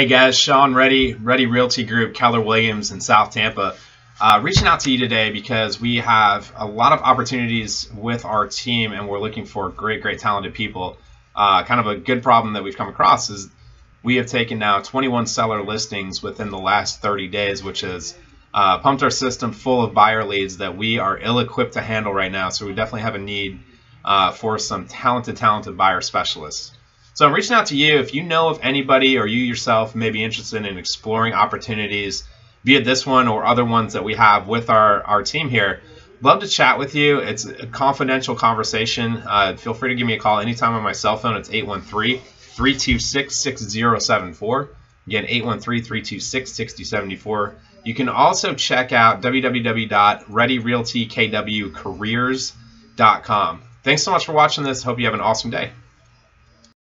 Hey guys, Sean Ready, Ready Realty Group, Keller Williams in South Tampa. Uh, reaching out to you today because we have a lot of opportunities with our team and we're looking for great, great talented people. Uh, kind of a good problem that we've come across is we have taken now 21 seller listings within the last 30 days, which has uh, pumped our system full of buyer leads that we are ill-equipped to handle right now. So we definitely have a need uh, for some talented, talented buyer specialists. So I'm reaching out to you if you know of anybody or you yourself may be interested in exploring opportunities via this one or other ones that we have with our, our team here. Love to chat with you. It's a confidential conversation. Uh, feel free to give me a call anytime on my cell phone. It's 813 326 6074. Again, 813 326 6074. You can also check out www.readyrealtykwcareers.com. Thanks so much for watching this. Hope you have an awesome day.